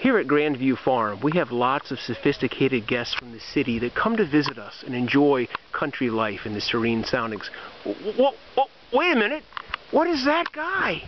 Here at Grand View Farm, we have lots of sophisticated guests from the city that come to visit us and enjoy country life in the serene soundings. Whoa, whoa, wait a minute! What is that guy?